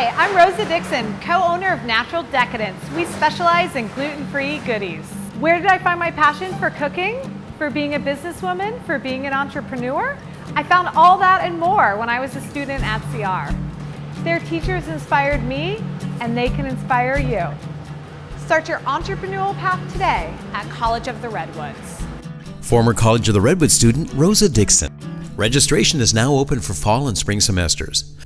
Hi, I'm Rosa Dickson, co-owner of Natural Decadence. We specialize in gluten-free goodies. Where did I find my passion for cooking, for being a businesswoman, for being an entrepreneur? I found all that and more when I was a student at CR. Their teachers inspired me, and they can inspire you. Start your entrepreneurial path today at College of the Redwoods. Former College of the Redwoods student Rosa Dickson. Registration is now open for fall and spring semesters.